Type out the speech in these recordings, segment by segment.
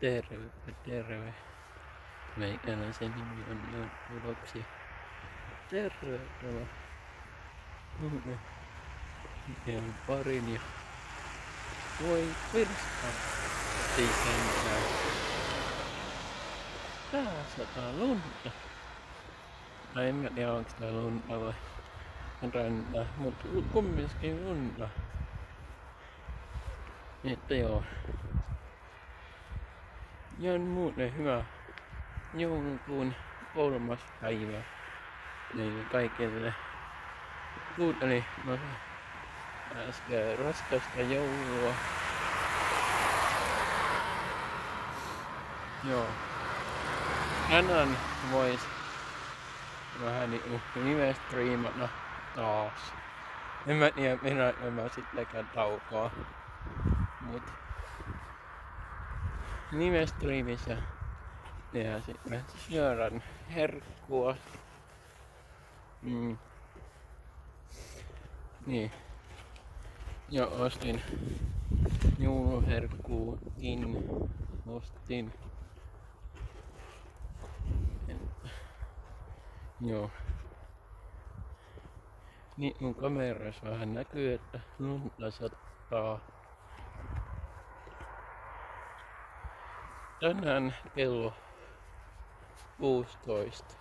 terve, terve. Meikäläisen nimi on Jan Lapsi. Tervetuloa. Tunne. Ihan parin ja voi virskaa sisään. Tää sataa lunta. Tai en tiedä onks tää lunta vai räntä, mutta kumminkin lunta. Että joo. Ihan muuten hyvä joulukuun kolmas päivä. Niin kaikille kuunteli no, äsken raskasta joulua. Joo. Tänään vois vähän niinku nimestriimata taas. En mä tiedä minä mä sittenkään taukoa. Mut nimestriimissä ja sitten mä syödän herkkua. Mm. Niin. Ja ostin jouluherkkuukin. Ostin. Joo. Niin mun kamerassa vähän näkyy, että lunta sattaa. Tänään kello 16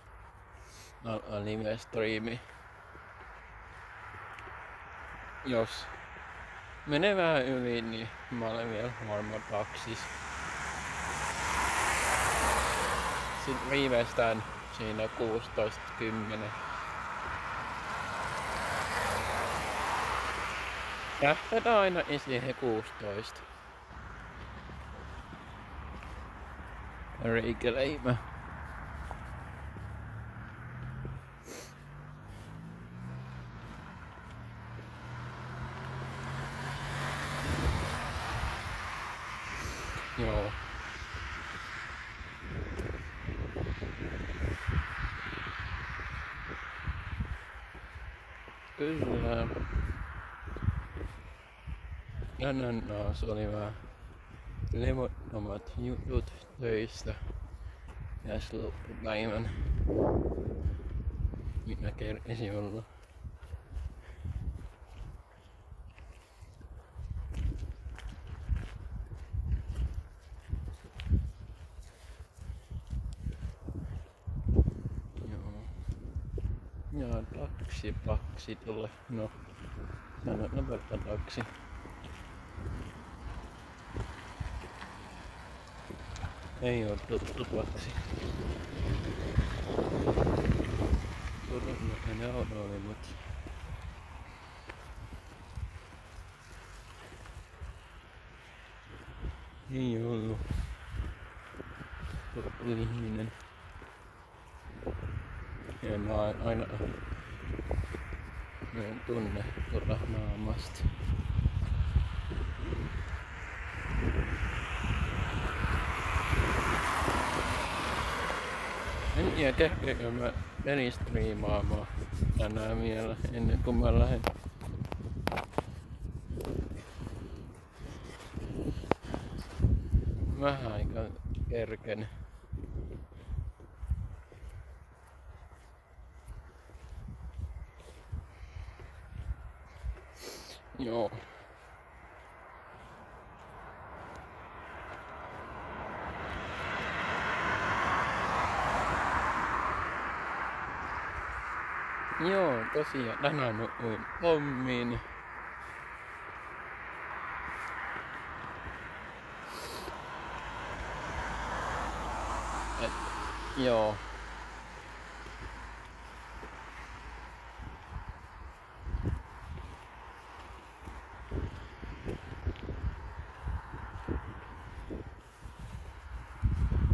alkaa live-striimi. Jos menee vähän yli, niin mä olen vielä varmaan taksis. Sitten viimeistään siinä 16.10. Tähdätään aina siihen 16. Reikäleimä. Joo. Kyllä. Tänään taas oli vähän levottomat jutut töistä tässä loppupäivän. Minä kerkesin olla. Ja taksi, taksi tulee. No, sanotaanpa, taksi. Ei oo tuttu. Todennäköinen auto oli, mut... Ei ollu. Tuttu ihminen. Ja mä aina... Mä en tunne tuolla naamasta. Tiedä tehkääkö mä pelistriimaamaan tänään vielä ennen kuin mä lähden. Vähän aika kerken. Joo. Tosiaan tänään hommiin. Et, joo.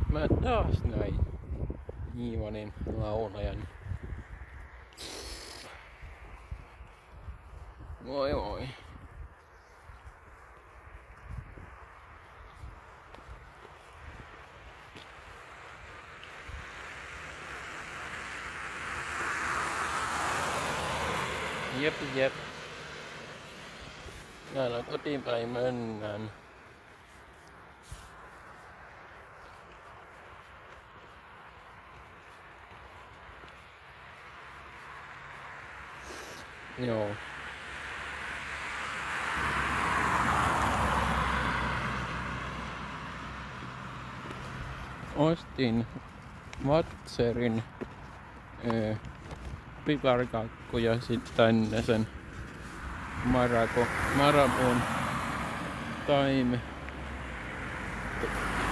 Mä taas näin Iivanin laulajan. ยโอ้เย็บเย็บนั่นเราก็ตีไปเมือนนั้นเนี่ย Ostin Vatserin öö, piparkakku ja sitten sen Marako, Marabun Time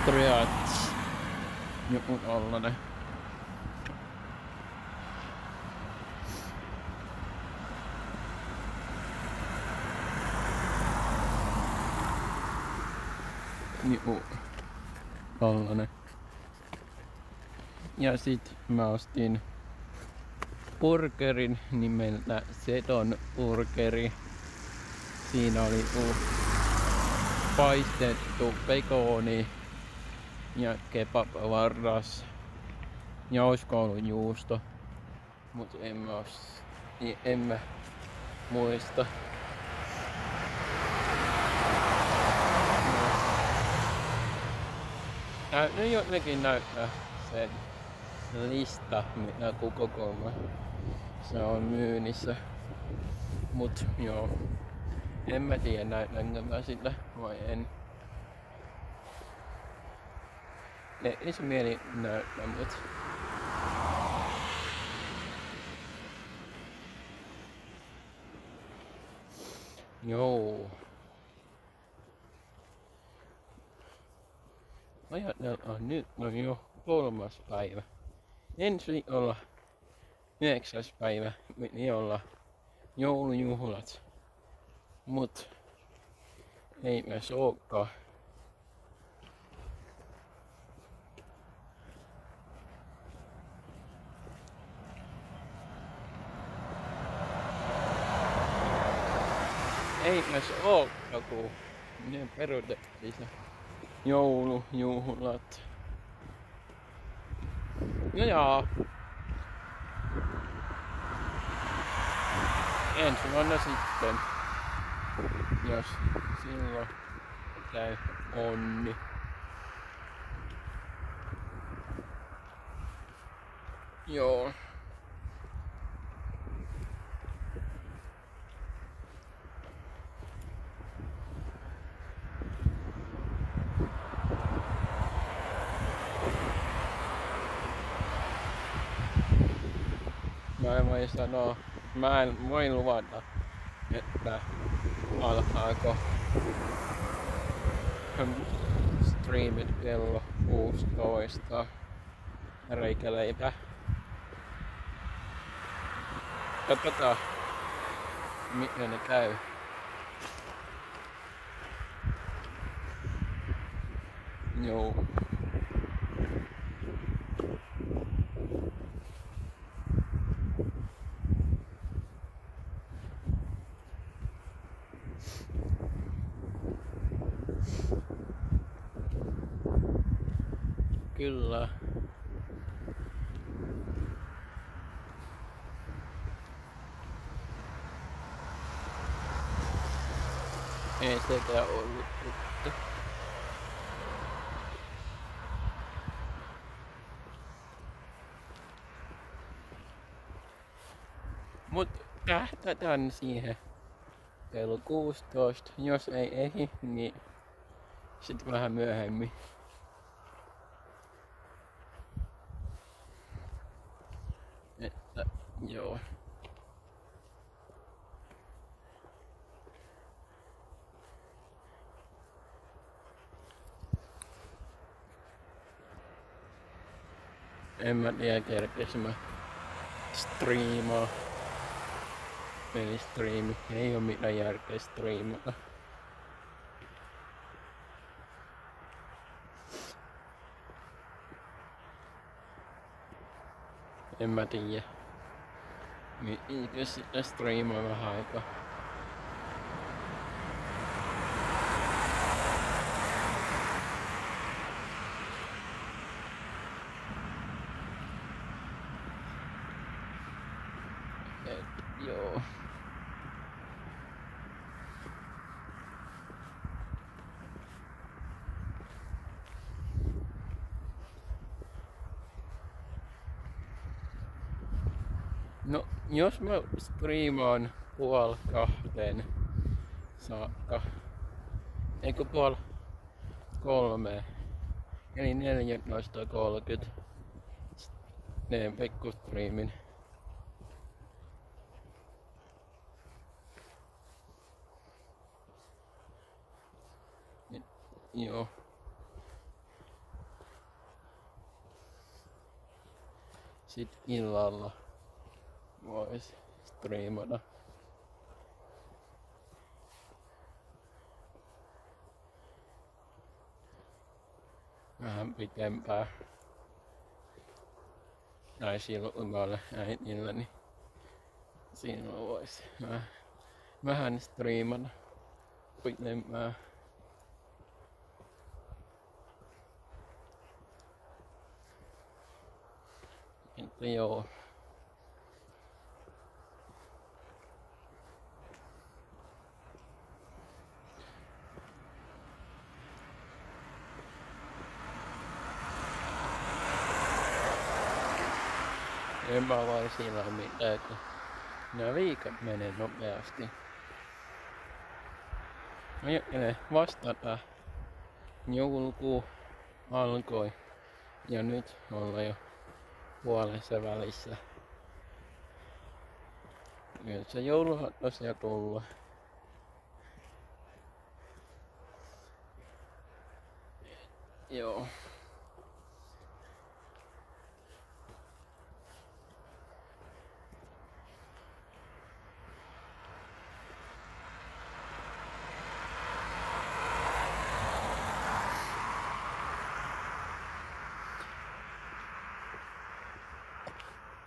Triats joku tollanen. Joku tollanen. Ja sit mä ostin burgerin nimeltä Seton burgeri. Siinä oli paistettu pekoni ja kebab-varras ja olisiko ollut juusto, mutta en mä, os, en mä muista. Nä, no jotenkin näyttää sen lista, mitä kokoelma se on myynnissä. Mut joo, en mä tiedä näytänkö mä sitä vai en. Tekisi mieli näyttää, mut Joo. Ajatellaan nyt on jo kolmas päivä. Ensi olla yhdeksäs päivä piti olla joulujuhlat. Mut ei me olekaan. Ei me olekaan, kun ne perutettiin se joulujuhlat. Ja jaa. ensi vuonna sitten, jos silloin käy onni. Joo. En voi sanoa mä en voi luvata, että alkaako streamit kello 16 reikäleipä. Katsotaan, miten ne käy. Joo. Kyllä. Ei sitä ollut tuttu. Mut tähdätään siihen kello 16. Jos ei ehdi, niin sitten vähän myöhemmin. Että joo. En mä tiedä kerkeisin mä striimaa. Pelistriimi. Ei oo mitään järkeä striimata. En mä tiedä. Jos sitä striimaa vähän aikaa. Et, joo. No, jos mä striimaan puoli kahteen saakka. Eikö puoli kolme? Eli 14.30 teen pikkustriimin. Joo. Sitten illalla vois striimata. Vähän pitempää. Tai silloin äitillä, niin siinä vois vähän, vähän striimata pitempää. Että joo. En mä vaan sillä mitään, kun nämä viikot menee nopeasti. Ajattelen vastata joulukuu alkoi ja nyt ollaan jo puolessa välissä. Nyt se joulu on tosiaan tullut. Joo.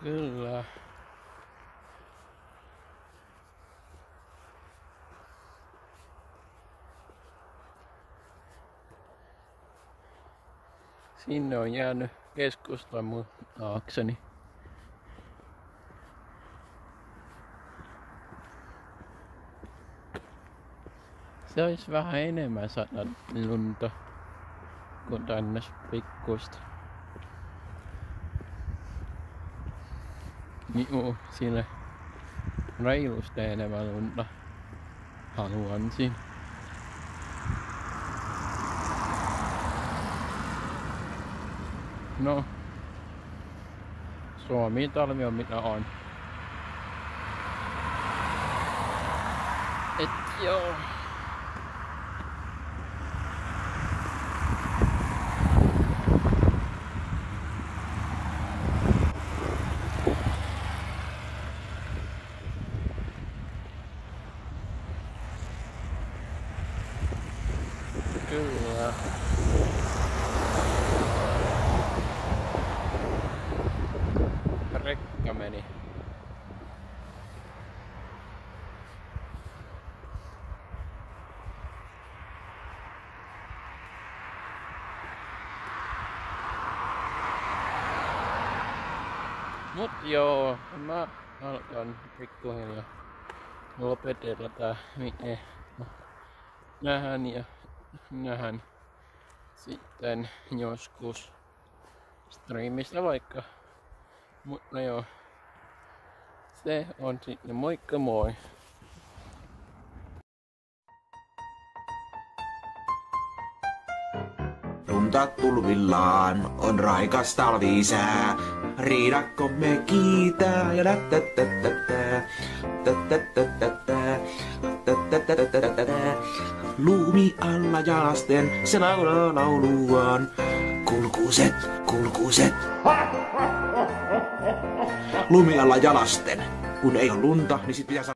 Kyllä. Sinne on jäänyt keskusta mun taakseni. Se olisi vähän enemmän saada lunta kuin tänne pikkusta. Niin sille reilusti enemmän lunta haluansin. No, Suomi talvi on mitä on. Et joo. Kyllä. Rekka meni. Mut joo, mä alkan pikkuhiljaa lopetella tää miten nähdään ja nähdään sitten joskus striimistä vaikka. Mutta joo, se on sitten moikka moi. Lunta tulvillaan on raikas talvisää. Riidakko me kiitää ja. Lumi alla jalasten se laulaa lauluaan. Kulkuset, kulkuset. Lumi alla jalasten. Kun ei ole lunta, niin sit pitää